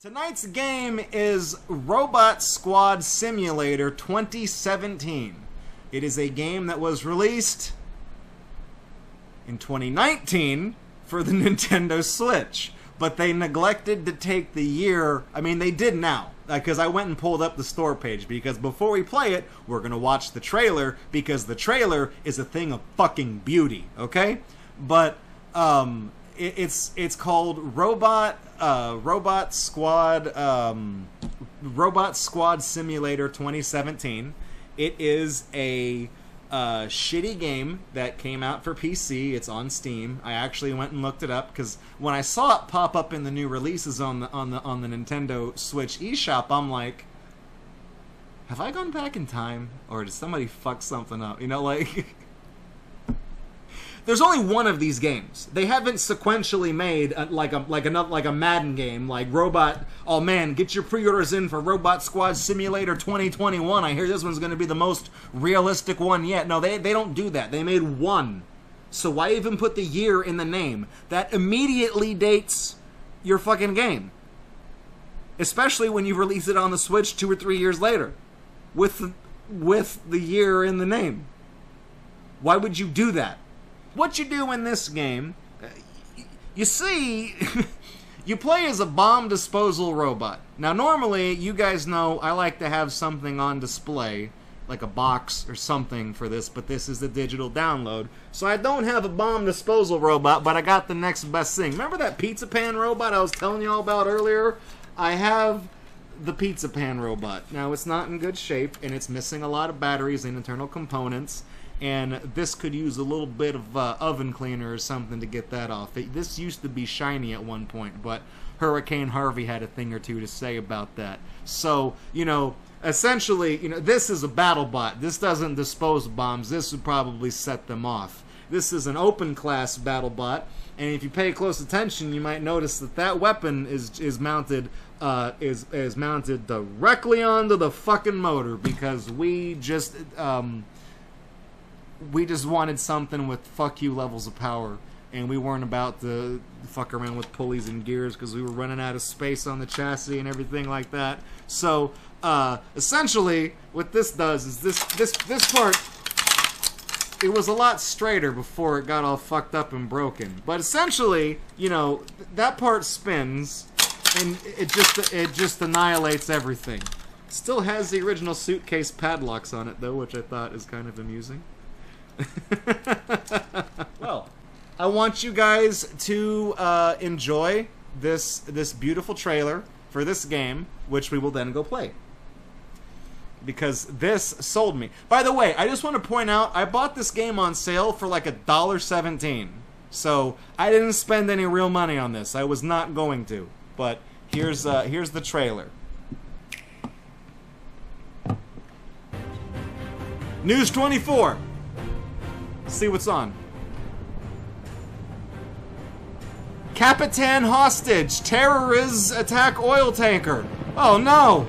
Tonight's game is Robot Squad Simulator 2017. It is a game that was released in 2019 for the Nintendo Switch, but they neglected to take the year. I mean, they did now, because I went and pulled up the store page. Because before we play it, we're gonna watch the trailer because the trailer is a thing of fucking beauty. Okay, but um, it, it's it's called Robot uh, Robot Squad um, Robot Squad Simulator 2017. It is a uh, shitty game that came out for PC. It's on Steam. I actually went and looked it up because when I saw it pop up in the new releases on the on the on the Nintendo Switch eShop, I'm like, have I gone back in time or did somebody fuck something up? You know, like. There's only one of these games. They haven't sequentially made a, like a like another like a Madden game like Robot. Oh man, get your pre-orders in for Robot Squad Simulator 2021. I hear this one's going to be the most realistic one yet. No, they they don't do that. They made one. So why even put the year in the name? That immediately dates your fucking game. Especially when you release it on the Switch 2 or 3 years later with with the year in the name. Why would you do that? What you do in this game, you see, you play as a bomb disposal robot. Now, normally, you guys know I like to have something on display, like a box or something for this, but this is the digital download. So I don't have a bomb disposal robot, but I got the next best thing. Remember that pizza pan robot I was telling you all about earlier? I have the pizza pan robot. Now, it's not in good shape, and it's missing a lot of batteries and internal components and this could use a little bit of uh, oven cleaner or something to get that off. It, this used to be shiny at one point, but Hurricane Harvey had a thing or two to say about that. So, you know, essentially, you know, this is a battle bot. This doesn't dispose of bombs. This would probably set them off. This is an open class battle bot, and if you pay close attention, you might notice that that weapon is is mounted uh, is is mounted directly onto the fucking motor because we just um, we just wanted something with fuck you levels of power and we weren't about to fuck around with pulleys and gears because we were running out of space on the chassis and everything like that. So uh, essentially, what this does is this this this part. It was a lot straighter before it got all fucked up and broken. But essentially, you know, that part spins, and it just it just annihilates everything. Still has the original suitcase padlocks on it though, which I thought is kind of amusing. well, I want you guys to uh, enjoy this this beautiful trailer for this game, which we will then go play. Because this sold me. By the way, I just want to point out I bought this game on sale for like a dollar seventeen. So I didn't spend any real money on this. I was not going to. But here's uh, here's the trailer. News 24 see what's on. Capitan hostage. Terrorists attack oil tanker. Oh no!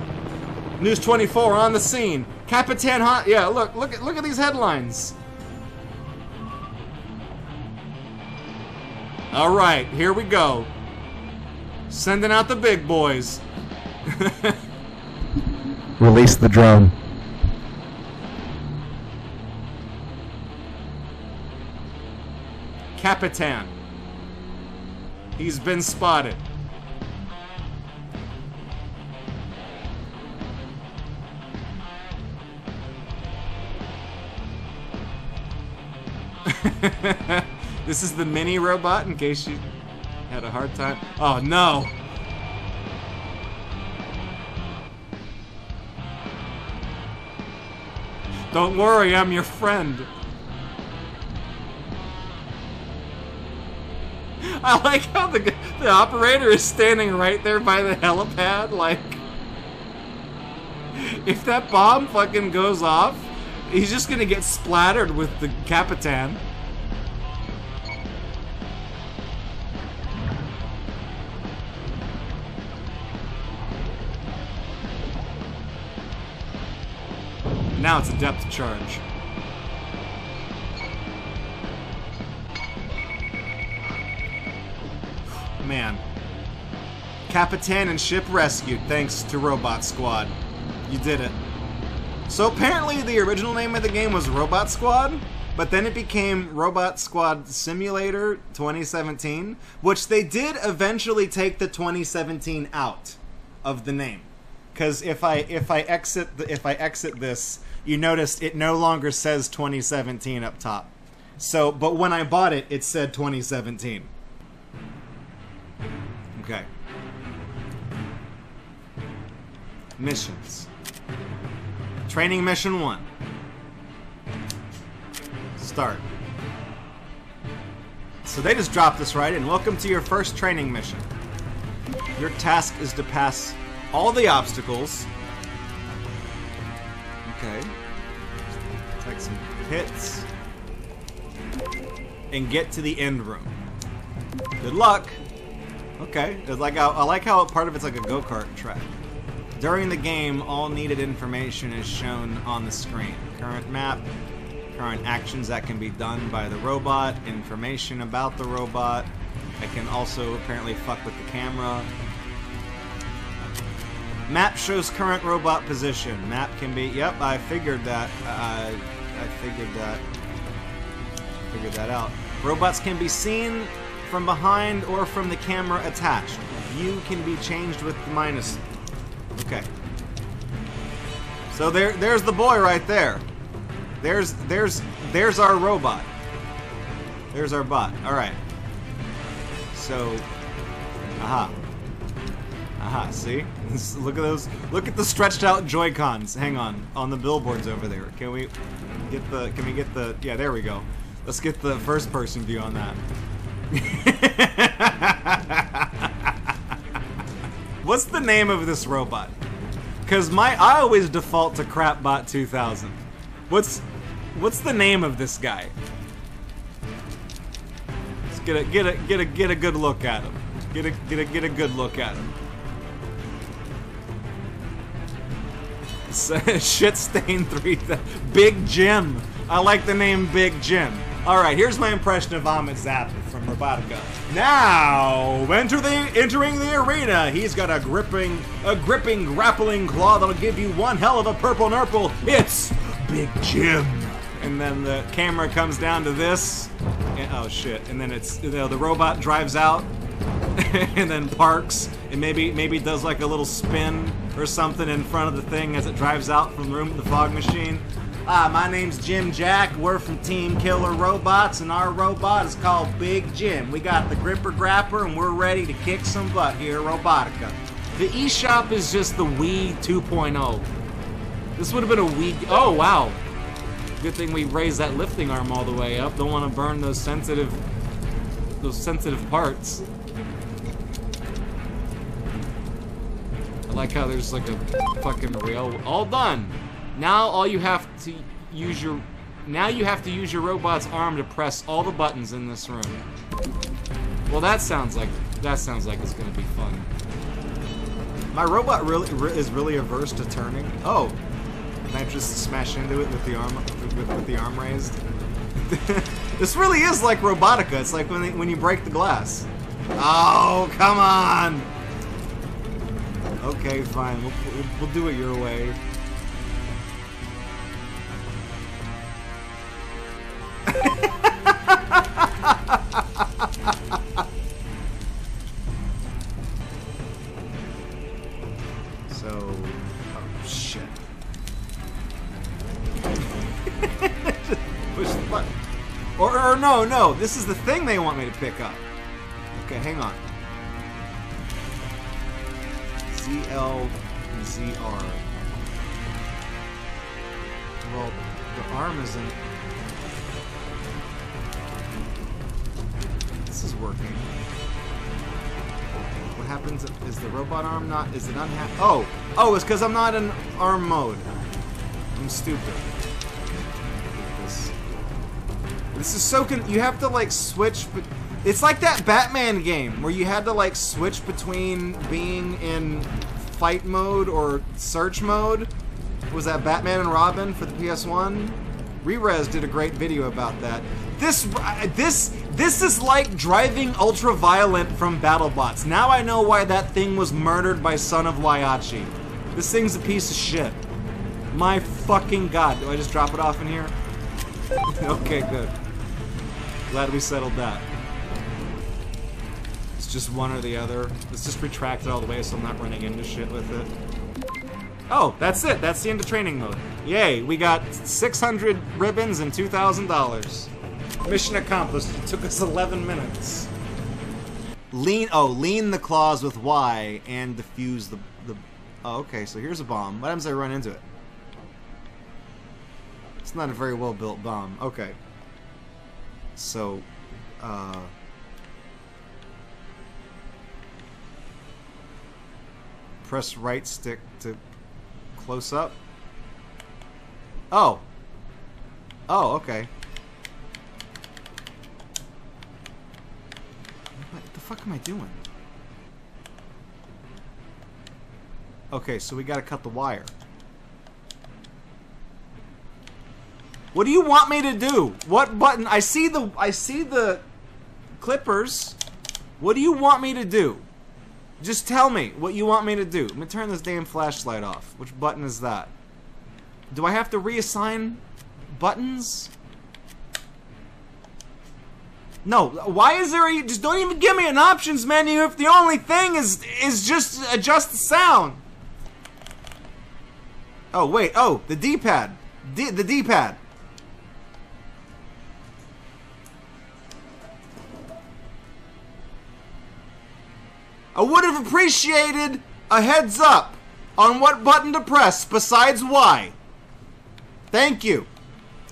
News 24 on the scene. Capitan hot. Yeah, look, look at look at these headlines. All right, here we go. Sending out the big boys. Release the drone. Capitan. He's been spotted. this is the mini robot in case you had a hard time. Oh no! Don't worry, I'm your friend. I like how the the operator is standing right there by the helipad. Like, if that bomb fucking goes off, he's just gonna get splattered with the Capitan. Now it's a depth charge. Man. Capitan and ship rescued thanks to Robot Squad. You did it. So apparently the original name of the game was Robot Squad, but then it became Robot Squad Simulator 2017, which they did eventually take the 2017 out of the name. Cuz if I if I exit the, if I exit this, you notice it no longer says 2017 up top. So, but when I bought it, it said 2017. Okay. Missions. Training mission one. Start. So they just dropped this right in. Welcome to your first training mission. Your task is to pass all the obstacles. Okay. Take some hits. And get to the end room. Good luck. Okay. It's like I, like how part of it's like a go-kart track. During the game, all needed information is shown on the screen. Current map, current actions that can be done by the robot, information about the robot. I can also apparently fuck with the camera. Map shows current robot position. Map can be. Yep, I figured that. Uh, I figured that. Figured that out. Robots can be seen from behind or from the camera attached. View can be changed with the minus. Okay. So there, there's the boy right there. There's, there's, there's our robot. There's our bot. All right. So, aha, aha. See, look at those. Look at the stretched out Joy Cons. Hang on, on the billboards over there. Can we get the? Can we get the? Yeah, there we go. Let's get the first person view on that. What's the name of this robot? Cause my I always default to Crapbot 2000. What's what's the name of this guy? Let's get a get a get a get a good look at him. Get a get a get a good look at him. Shit stain three. Big Jim. I like the name Big Jim. All right, here's my impression of Ahmet Zappa Now, enter the entering the arena. He's got a gripping, a gripping, grappling claw that'll give you one hell of a purple nurple. It's Big Jim. And then the camera comes down to this. And, oh shit! And then it's you know the robot drives out, and then parks, and maybe maybe does like a little spin or something in front of the thing as it drives out from the room, of the fog machine. Hi, my name's Jim Jack. We're from Team Killer Robots, and our robot is called Big Jim. We got the Gripper Grapper, and we're ready to kick some butt here at Robotica. The eShop is just the Wii 2.0. This would have been a Wii. Oh, wow. Good thing we raised that lifting arm all the way up. Don't want to burn those sensitive, those sensitive parts. I like how there's like a fucking rail. All done. Now all you have to use your now you have to use your robot's arm to press all the buttons in this room. Well, that sounds like that sounds like it's gonna be fun. My robot really is really averse to turning. Oh, can I just smash into it with the arm with, with the arm raised? this really is like Robotica. It's like when they, when you break the glass. Oh, come on. Okay, fine. We'll, we'll, we'll do it your way. No, this is the thing they want me to pick up. Okay, hang on. ZL ZR. Well, the arm isn't. This is working. What happens is the robot arm not? Is it unhappy? Oh, oh, it's because I'm not in arm mode. I'm stupid. This is so con. You have to like switch. But it's like that Batman game where you had to like switch between being in fight mode or search mode. Was that Batman and Robin for the PS1? Rerez did a great video about that. This this This is like driving ultraviolent from BattleBots. Now I know why that thing was murdered by Son of Whyachi. This thing's a piece of shit. My fucking god. Do I just drop it off in here? okay, good. Glad we settled that. It's just one or the other. Let's just retract it all the way so I'm not running into shit with it. Oh, that's it. That's the end of training mode. Yay, we got 600 ribbons and $2,000. Mission accomplished. It took us 11 minutes. Lean, oh, lean the claws with Y and defuse the, the, oh, okay, so here's a bomb. What happens if I run into it? It's not a very well built bomb. Okay. So, uh, press right stick to close up. Oh. Oh, okay. What the fuck am I doing? Okay, so we gotta cut the wire. What do you want me to do? What button? I see the I see the clippers. What do you want me to do? Just tell me what you want me to do. Let me turn this damn flashlight off. Which button is that? Do I have to reassign buttons? No. Why is there a... Just don't even give me an options menu if the only thing is is just adjust the sound. Oh, wait. Oh, the D-pad. D the D-pad. I would have appreciated a heads up on what button to press besides Y. Thank you.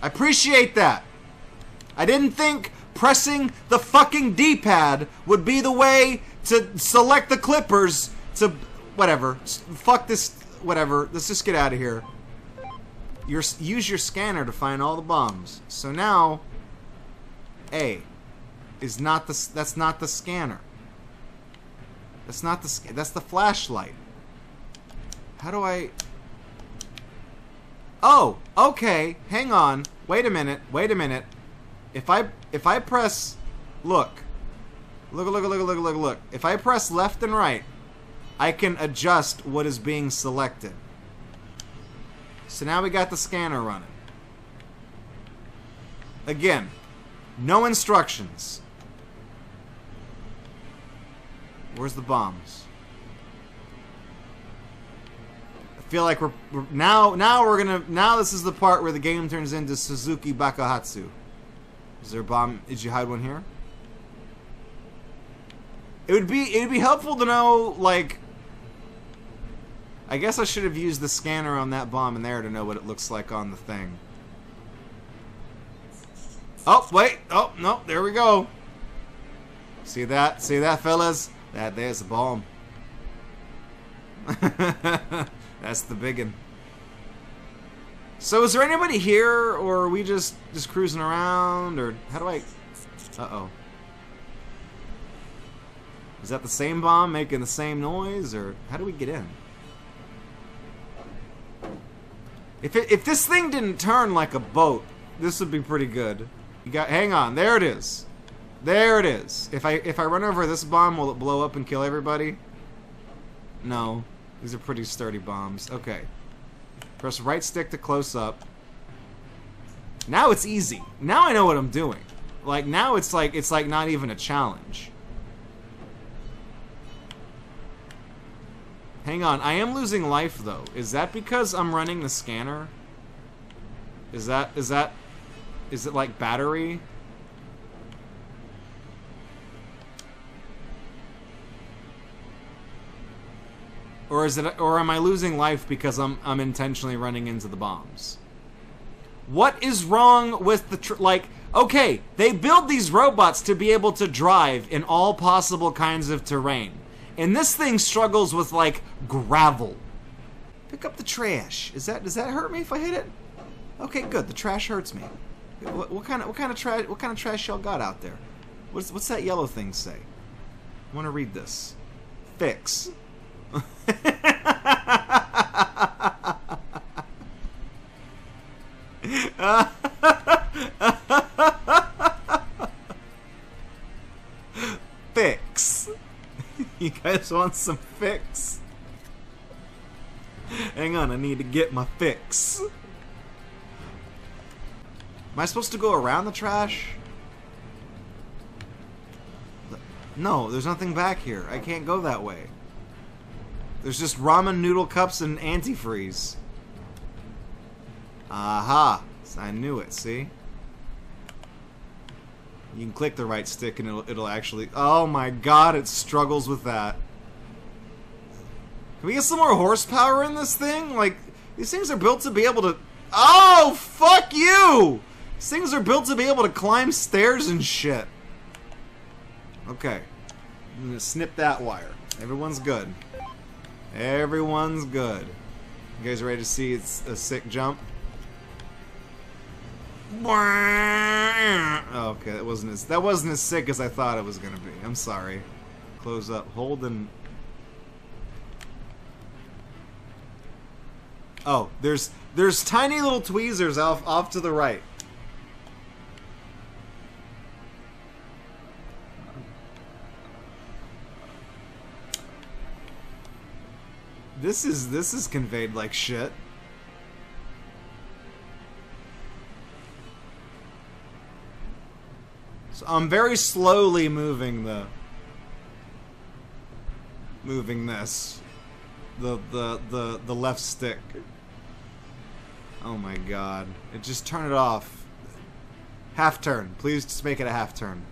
I appreciate that. I didn't think pressing the fucking D-pad would be the way to select the clippers to whatever. Fuck this whatever. Let's just get out of here. Your use your scanner to find all the bombs. So now A is not the that's not the scanner. That's not the that's the flashlight. How do I Oh, okay. Hang on. Wait a minute. Wait a minute. If I if I press look. Look look look look look look. If I press left and right, I can adjust what is being selected. So now we got the scanner running. Again, no instructions. Where's the bombs? I feel like we're, we're, now now we're gonna now this is the part where the game turns into Suzuki Bakuhatsu. Is there a bomb? Did you hide one here? It would be it would be helpful to know like I guess I should have used the scanner on that bomb in there to know what it looks like on the thing. Oh, wait. Oh, no. There we go. See that? See that, fellas? That there's a bomb. That's the biggin. So is there anybody here, or are we just just cruising around, or how do I? Uh oh. Is that the same bomb making the same noise, or how do we get in? If it, if this thing didn't turn like a boat, this would be pretty good. You got hang on, there it is. There it is. If I if I run over this bomb, will it blow up and kill everybody? No. These are pretty sturdy bombs. Okay. Press right stick to close up. Now it's easy. Now I know what I'm doing. Like now it's like it's like not even a challenge. Hang on, I am losing life though. Is that because I'm running the scanner? Is that is that is it like battery? Or is it or am I losing life because I'm I'm intentionally running into the bombs? What is wrong with the tr- like okay, they build these robots to be able to drive in all possible kinds of terrain. And this thing struggles with like gravel. Pick up the trash. Is that does that hurt me if I hit it? Okay, good. The trash hurts me. What, what kind of what kind of trash what kind of trash y'all got out there? What's what's that yellow thing say? I want to read this. Fix fix. You guys want some fix? Hang on, I need to get my fix. Am I supposed to go around the trash? No, there's nothing back here. I can't go that way. There's just ramen noodle cups and antifreeze. Aha! I knew it, see? You can click the right stick and it'll, it'll actually... Oh my god, it struggles with that. Can we get some more horsepower in this thing? Like, these things are built to be able to... Oh, fuck you! These things are built to be able to climb stairs and shit. Okay. I'm gonna snip that wire. Everyone's good. Everyone's good. You guys ready to see it's a sick jump? Oh, okay, that wasn't as that wasn't as sick as I thought it was gonna be. I'm sorry. Close up, hold and. Oh, there's there's tiny little tweezers off off to the right. This is this is conveyed like shit. So I'm very slowly moving the moving this. The the the the left stick. Oh my god. It just turn it off. Half turn. Please just make it a half turn.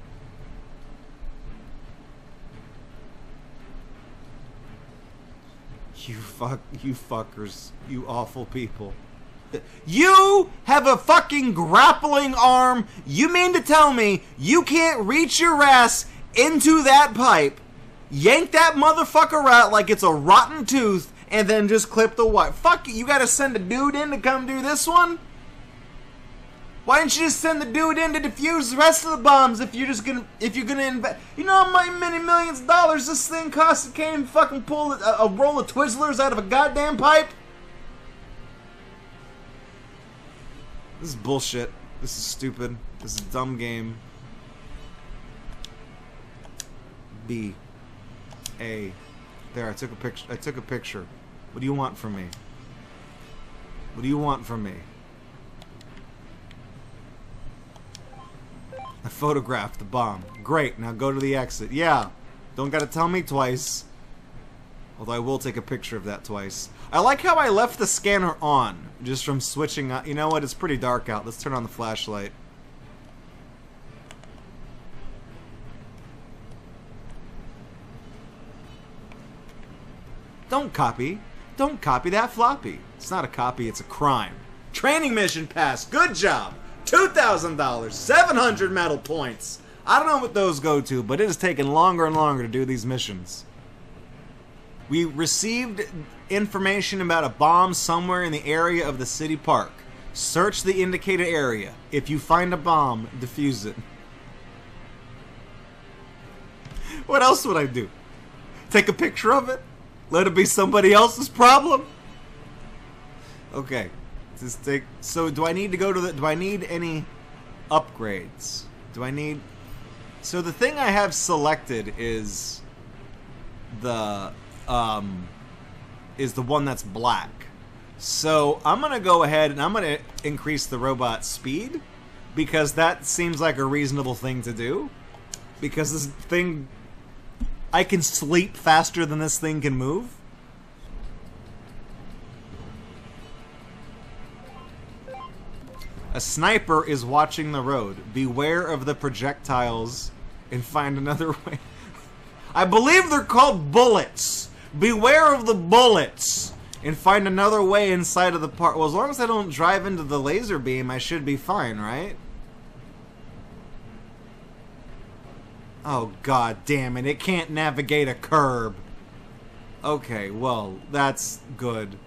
You fuck you fuckers. You awful people. You have a fucking grappling arm. You mean to tell me you can't reach your ass into that pipe, yank that motherfucker out like it's a rotten tooth, and then just clip the wire? Fuck it, you gotta send a dude in to come do this one? Why didn't you just send the dude in to defuse the rest of the bombs if you're just gonna if you're gonna invest? You know how many millions of dollars this thing costs to came fucking pull a, a roll of Twizzlers out of a goddamn pipe? This is bullshit. This is stupid. This is a dumb game. B. A. There, I took a picture. I took a picture. What do you want from me? What do you want from me? I photographed the bomb. Great, now go to the exit. Yeah, don't gotta tell me twice. Although I will take a picture of that twice. I like how I left the scanner on, just from switching on. You know what, it's pretty dark out. Let's turn on the flashlight. Don't copy. Don't copy that floppy. It's not a copy, it's a crime. Training mission pass. Good job. $2,000. 700 medal points. I don't know what those go to, but it is taking longer and longer to do these missions. We received information about a bomb somewhere in the area of the city park. Search the indicated area. If you find a bomb, defuse it. What else would I do? Take a picture of it? Let it be somebody else's problem? Okay. So do I need to go to the do I need any upgrades? Do I need So the thing I have selected is the um is the one that's black. So I'm gonna go ahead and I'm gonna increase the robot speed because that seems like a reasonable thing to do. Because this thing I can sleep faster than this thing can move. A sniper is watching the road. Beware of the projectiles and find another way. I believe they're called bullets. Beware of the bullets and find another way inside of the park. Well, as long as I don't drive into the laser beam, I should be fine, right? Oh, god damn it. It can't navigate a curb. Okay, well, that's good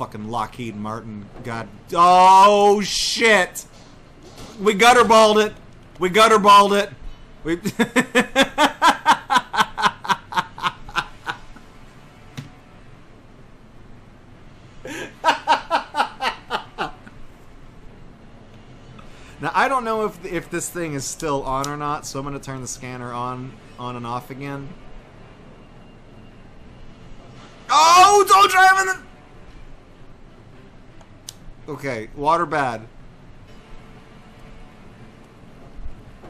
fucking Lockheed Martin. God. Oh, shit. We gutterballed it. We gutterballed it. We. now, I don't know if if this thing is still on or not, so I'm gonna turn the scanner on on and off again. Oh, don't drive in the. Okay, water bad.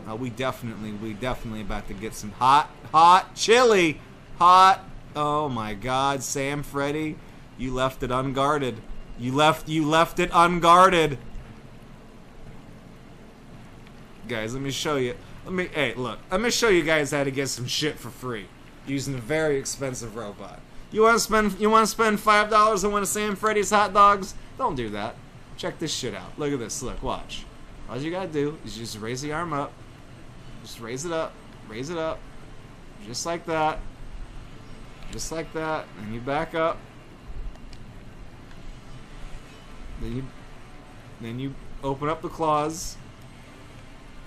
Uh, we definitely, we definitely about to get some hot, hot chili, hot. Oh my God, Sam, Freddy, you left it unguarded. You left, you left it unguarded. Guys, let me show you. Let me, hey, look. Let me show you guys how to get some shit for free using a very expensive robot. You want to spend, you want to spend five dollars on one of Sam Freddy's hot dogs? Don't do that. Check this shit out. Look at this. Look, watch. All you gotta do is just raise the arm up. Just raise it up. Raise it up. Just like that. Just like that. And you back up. Then you then you open up the claws.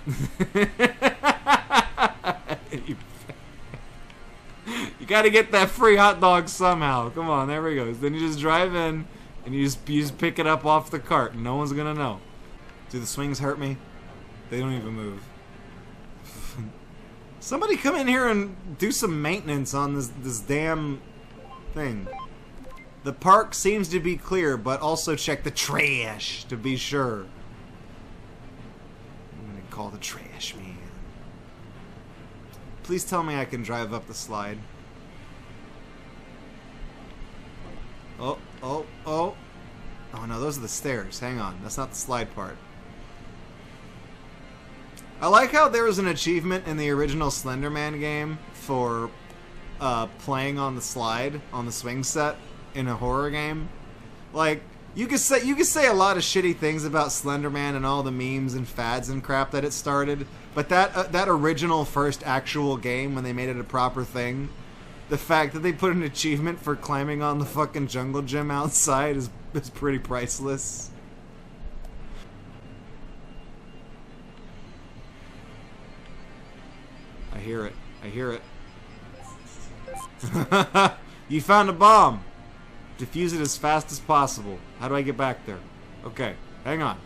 you, gotta get that free hot dog somehow. Come on, there we go. Then you just drive in and you just you just pick it up off the cart and no one's gonna know. Do the swings hurt me? They don't even move. Somebody come in here and do some maintenance on this this damn thing. The park seems to be clear, but also check the trash to be sure. I'm gonna call the trash man. Please tell me I can drive up the slide. Oh, oh, oh. Oh no, those are the stairs. Hang on, that's not the slide part. I like how there was an achievement in the original Slenderman game for uh, playing on the slide on the swing set in a horror game. Like you could say you could say a lot of shitty things about Slenderman and all the memes and fads and crap that it started, but that uh, that original first actual game when they made it a proper thing, the fact that they put an achievement for climbing on the fucking jungle gym outside is is pretty priceless. I hear it. I hear it. you found a bomb. Defuse it as fast as possible. How do I get back there? Okay, hang on.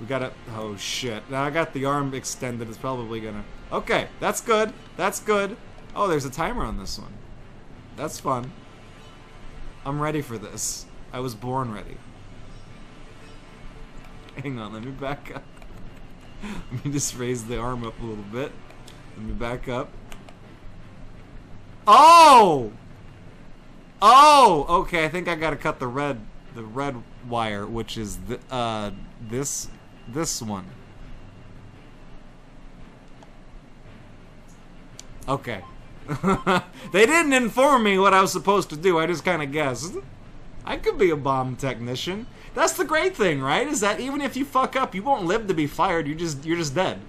We gotta. Oh shit. Now I got the arm extended. It's probably gonna. Okay, that's good. That's good. Oh, there's a timer on this one. That's fun. I'm ready for this. I was born ready. Hang on, let me back up. let me just raise the arm up a little bit. Let me back up. Oh! Oh! Okay, I think I gotta cut the red the red wire, which is the, uh this this one. Okay. they didn't inform me what I was supposed to do. I just kind of guessed. I could be a bomb technician. That's the great thing, right? Is that even if you fuck up, you won't live to be fired. You just you're just dead.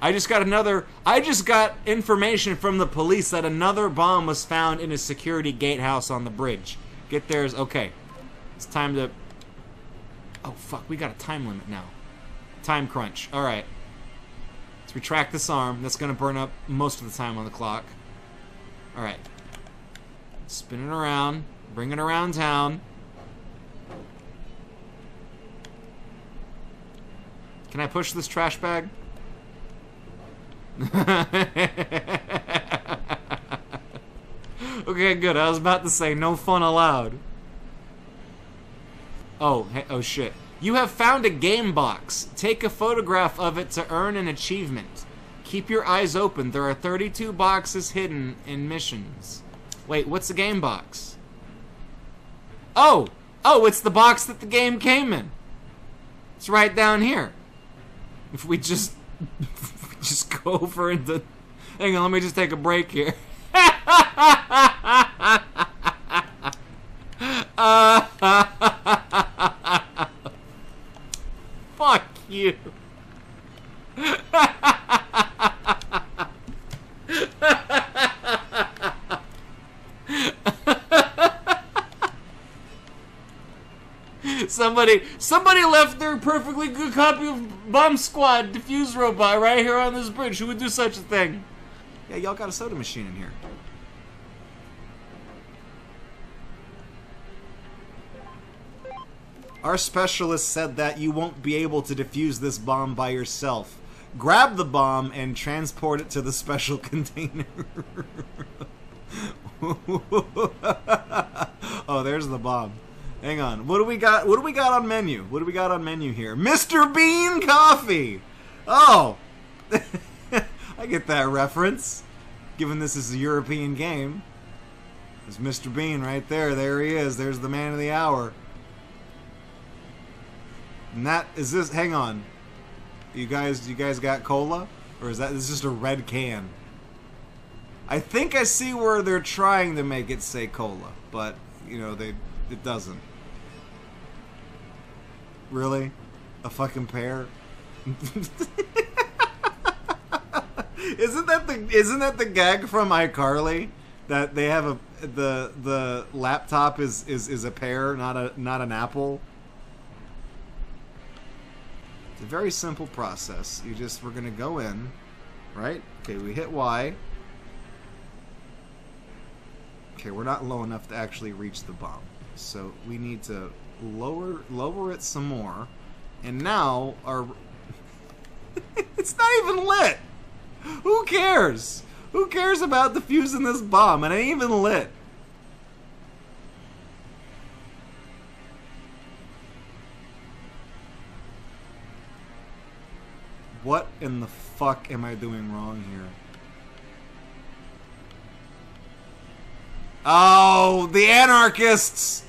I just got another. I just got information from the police that another bomb was found in a security gatehouse on the bridge. Get theirs. Okay, it's time to. Oh fuck, we got a time limit now. Time crunch. All right. Retract this arm. That's gonna burn up most of the time on the clock. All right. Spin it around. Bring it around town. Can I push this trash bag? okay, good. I was about to say no fun allowed. Oh, hey, oh shit. You have found a game box. Take a photograph of it to earn an achievement. Keep your eyes open. There are 32 boxes hidden in missions. Wait, what's the game box? Oh! Oh, it's the box that the game came in. It's right down here. If we just just go over into. Hang on, let me just take a break here. you. Somebody, somebody left their perfectly good copy of Bomb Squad Defuse Robot right here on this bridge. Who would do such a thing? Yeah, y'all got a soda machine in here. Our specialist said that you won't be able to defuse this bomb by yourself. Grab the bomb and transport it to the special container. oh, there's the bomb. Hang on. What do we got? What do we got on menu? What do we got on menu here? Mr. Bean coffee. Oh. I get that reference. Given this is a European game. There's Mr. Bean right there. There he is. There's the man of the hour. And that is this. Hang on. You guys, you guys got cola, or is that this is just a red can? I think I see where they're trying to make it say cola, but you know they it doesn't. Really, a fucking pear. isn't that the isn't that the gag from iCarly that they have a the the laptop is is is a pear, not a not an apple. A very simple process. You just we're gonna go in, right? Okay, we hit Y. Okay, we're not low enough to actually reach the bomb, so we need to lower lower it some more, and now our it's not even lit. Who cares? Who cares about defusing this bomb? It ain't even lit. In the fuck am I doing wrong here? Oh, the anarchists!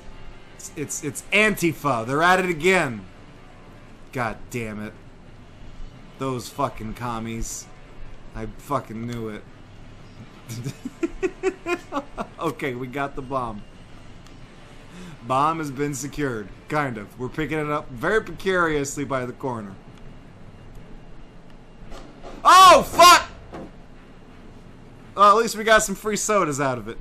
It's, it's it's Antifa. They're at it again. God damn it. Those fucking commies. I fucking knew it. okay, we got the bomb. Bomb has been secured. Kind of. We're picking it up very precariously by the corner. Oh, fuck! Well, at least we got some free sodas out of it.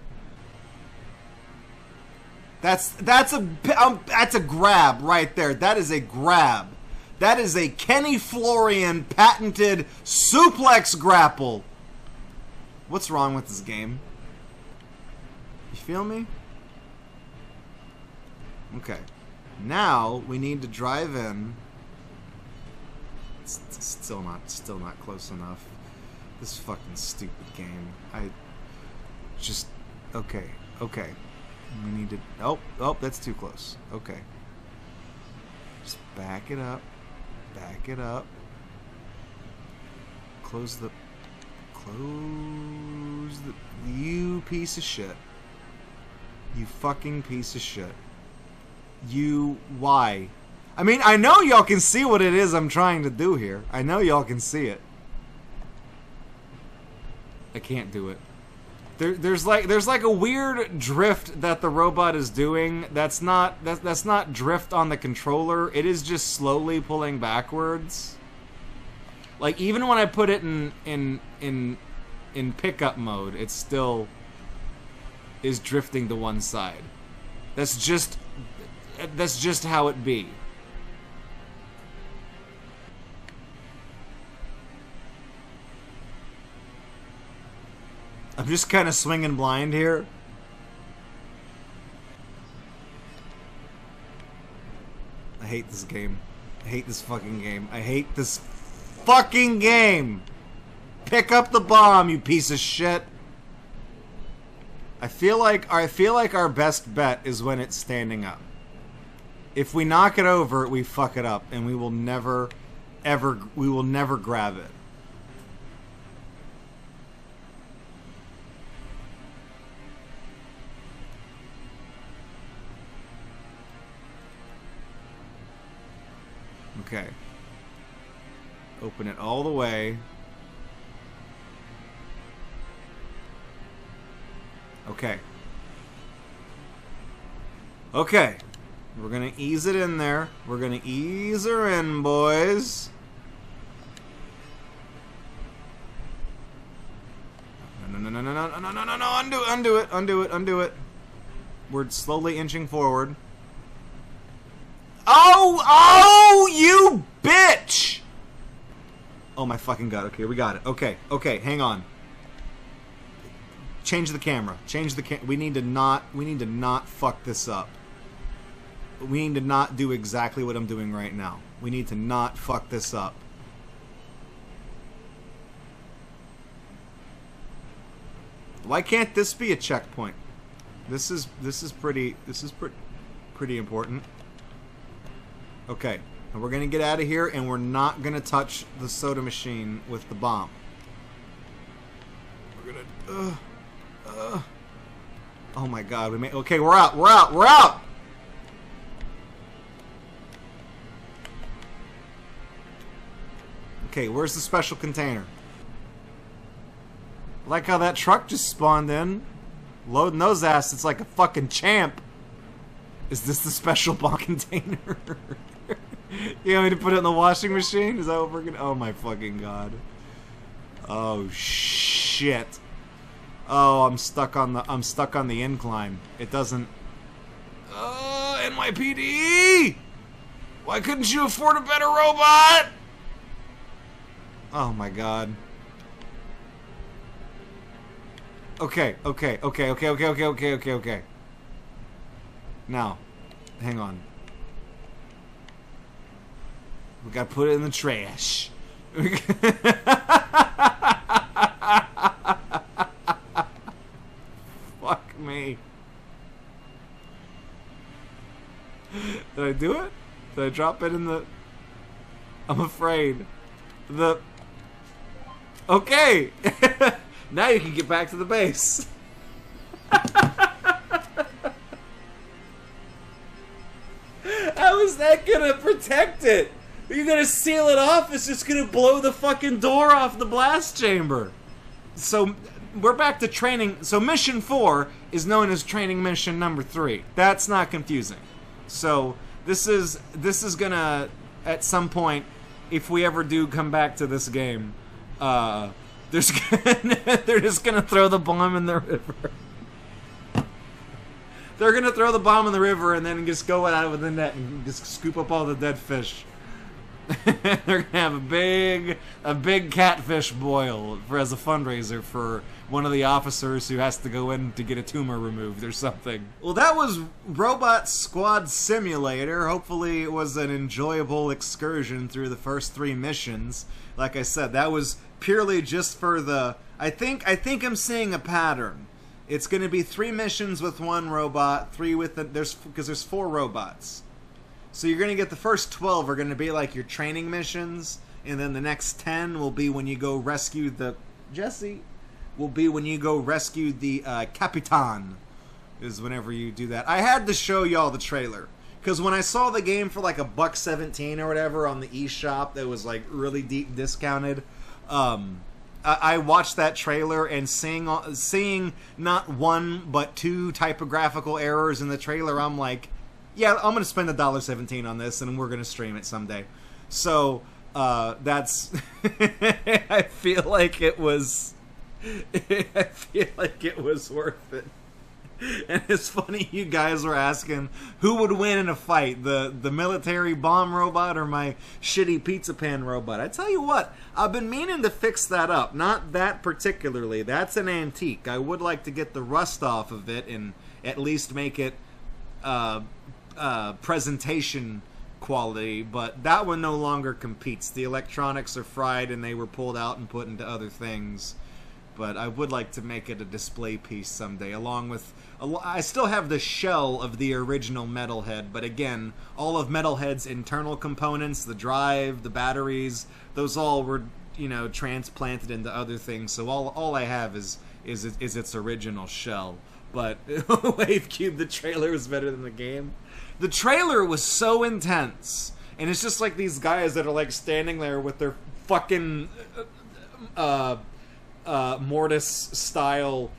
That's that's a um, that's a grab right there. That is a grab. That is a Kenny Florian patented suplex grapple. What's wrong with this game? You feel me? Okay. Now we need to drive in. It's, it's still not still not close enough. This fucking stupid game. I just okay. Okay. We need to Oh, oh, that's too close. Okay. Just back it up. Back it up. Close the Close the you piece of shit. You fucking piece of shit. You why? I mean, I know y'all can see what it is I'm trying to do here. I know y'all can see it. I can't do it. There, there's like there's like a weird drift that the robot is doing. That's not that's that's not drift on the controller. It is just slowly pulling backwards. Like even when I put it in in in in pickup mode, it still is drifting to one side. That's just that's just how it be. I'm just kind of swinging blind here. I hate this game. I hate this fucking game. I hate this fucking game. Pick up the bomb, you piece of shit. I feel like I feel like our best bet is when it's standing up. If we knock it over, we fuck it up and we will never ever we will never grab it. Okay. Open it all the way. Okay. Okay. We're gonna ease it in there. We're gonna ease her in, boys. No, no, no, no, no, no, no, no, no, undo undo it, undo it, undo it. We're slowly inching forward. Oh, oh, you bitch! Oh my fucking god. Okay, we got it. Okay, okay, hang on. Change the camera. Change the cam. We need to not. We need to not fuck this up. we need to not do exactly what I'm doing right now. We need to not fuck this up. Why can't this be a checkpoint? This is this is pretty this is pretty pretty important. Okay, and we're gonna get out of here, and we're not gonna touch the soda machine with the bomb. We're gonna. Uh, uh. Oh my God, we made. Okay, we're out. We're out. We're out. Okay, where's the special container? Like how that truck just spawned in. Loading those assets like a fucking champ. Is this the special bomb container? You want me to put it in the washing machine? Is that what we're gonna... Oh my fucking god. Oh shit. Oh, I'm stuck on the... I'm stuck on the incline. It doesn't... Uh, oh, NYPD! Why couldn't you afford a better robot? Oh my god. Okay, okay, okay, okay, okay, okay, okay, okay, okay. Now, hang on. We gotta put it in the trash. Fuck me. Did I do it? Did I drop it in the... I'm afraid. The... Okay! now you can get back to the base. How is that gonna protect it? You're gonna seal it off, it's just gonna blow the fucking door off the blast chamber. So, we're back to training. So, mission four is known as training mission number three. That's not confusing. So, this is this is gonna at some point, if we ever do come back to this game, uh, there's they're just gonna throw the bomb in the river. They're gonna throw the bomb in the river and then just go out with the net and just scoop up all the dead fish. They're gonna have a big, a big catfish boil for as a fundraiser for one of the officers who has to go in to get a tumor removed or something. Well, that was Robot Squad Simulator. Hopefully, it was an enjoyable excursion through the first three missions. Like I said, that was purely just for the. I think I think I'm seeing a pattern. It's going to be three missions with one robot, three with the there's because there's four robots. So you're going to get the first 12 are going to be like your training missions and then the next 10 will be when you go rescue the Jesse will be when you go rescue the uh, Capitan is whenever you do that. I had to show y'all the trailer because when I saw the game for like a buck 17 or whatever on the eShop that was like really deep discounted um I watched that trailer and seeing seeing not one but two typographical errors in the trailer, I'm like, yeah, I'm gonna spend a dollar seventeen on this, and we're gonna stream it someday. So uh, that's I feel like it was I feel like it was worth it. And it's funny you guys were asking who would win in a fight, the the military bomb robot or my shitty pizza pan robot. I tell you what, I've been meaning to fix that up. Not that particularly. That's an antique. I would like to get the rust off of it and at least make it uh, uh, presentation quality, but that one no longer competes. The electronics are fried and they were pulled out and put into other things. But I would like to make it a display piece someday, along with. I still have the shell of the original Metalhead, but again, all of Metalhead's internal components, the drive, the batteries, those all were, you know, transplanted into other things. So all, all I have is, is, is its original shell. But Wave Cube, the trailer was better than the game. The trailer was so intense, and it's just like these guys that are like standing there with their fucking uh, uh, Mortis style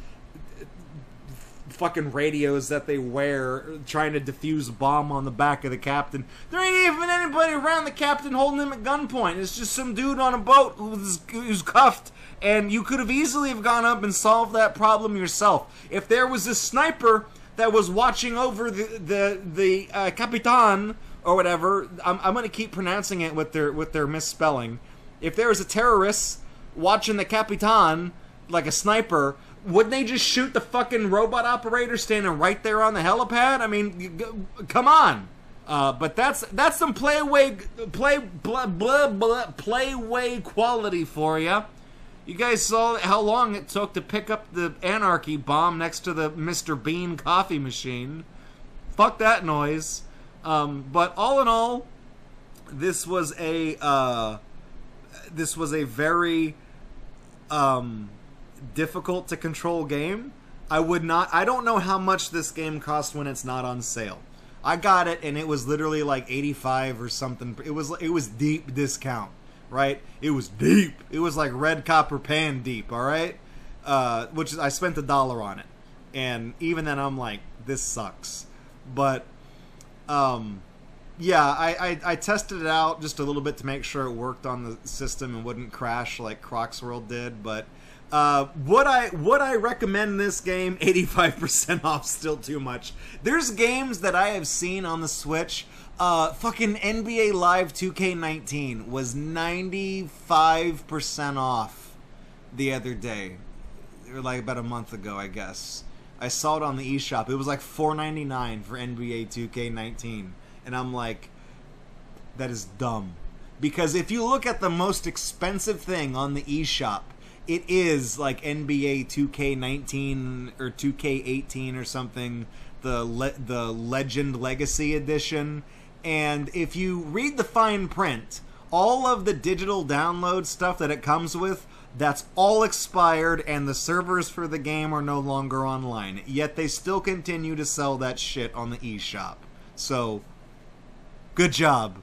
fucking radios that they wear trying to defuse a bomb on the back of the captain. There ain't even anybody around the captain holding him at gunpoint. It's just some dude on a boat who's, who's cuffed and you could have easily have gone up and solved that problem yourself. If there was a sniper that was watching over the the the uh, Capitan or whatever. I'm, I'm going to keep pronouncing it with their with their misspelling. If there was a terrorist watching the Capitan like a sniper, wouldn't they just shoot the fucking robot operator standing right there on the helipad? I mean, come on. Uh, but that's that's some playway play blah, blah, blah, playway quality for you. You guys saw how long it took to pick up the anarchy bomb next to the Mr. Bean coffee machine. Fuck that noise. Um, but all in all, this was a uh, this was a very um, difficult to control game. I would not. I don't know how much this game cost when it's not on sale. I got it and it was literally like 85 or something. It was it was deep discount, right? It was deep. It was like red copper pan deep, all right? Uh, which is, I spent a dollar on it. And even then I'm like this sucks. But um yeah, I, I, I tested it out just a little bit to make sure it worked on the system and wouldn't crash like Crocs World did, but uh, would I would I recommend this game? 85% off, still too much. There's games that I have seen on the Switch. Uh, fucking NBA Live 2K19 was 95% off the other day, or like about a month ago, I guess. I saw it on the eShop. It was like 4.99 for NBA 2K19, and I'm like, that is dumb. Because if you look at the most expensive thing on the eShop, it is like NBA 2K19 or 2K18 or something, the le- the Legend Legacy edition. And if you read the fine print, all of the digital download stuff that it comes with, that's all expired and the servers for the game are no longer online. Yet they still continue to sell that shit on the eShop. So good job.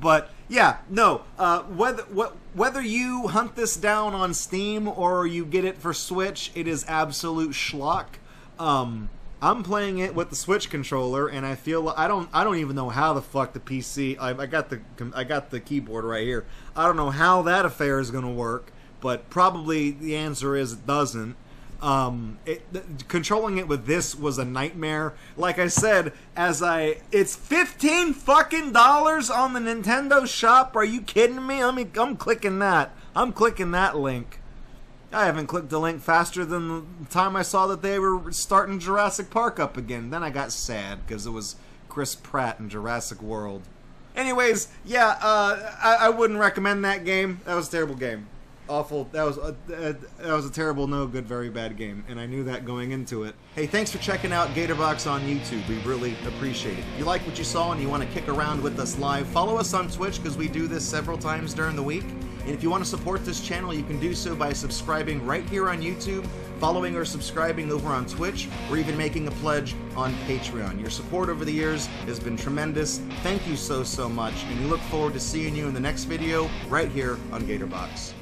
But yeah, no. Uh, whether whether you hunt this down on Steam or you get it for Switch, it is absolute schlock. Um, I'm playing it with the Switch controller, and I feel I don't I don't even know how the fuck the PC. I, I got the I got the keyboard right here. I don't know how that affair is going to work, but probably the answer is it doesn't. Um, it, th- controlling it with this was a nightmare. Like I said, as I, it's fifteen fucking dollars on the Nintendo Shop. Are you kidding me? I mean, I'm clicking that. I'm clicking that link. I haven't clicked the link faster than the time I saw that they were starting Jurassic Park up again. Then I got sad because it was Chris Pratt in Jurassic World. Anyways, yeah, uh, I, I wouldn't recommend that game. That was a terrible game awful. That was a, that was a terrible, no good, very bad game, and I knew that going into it. Hey, thanks for checking out GatorBox on YouTube. We really appreciate it. If you like what you saw and you want to kick around with us live, follow us on Twitch because we do this several times during the week. And if you want to support this channel, you can do so by subscribing right here on YouTube, following or subscribing over on Twitch, or even making a pledge on Patreon. Your support over the years has been tremendous. Thank you so, so much, and we look forward to seeing you in the next video right here on GatorBox.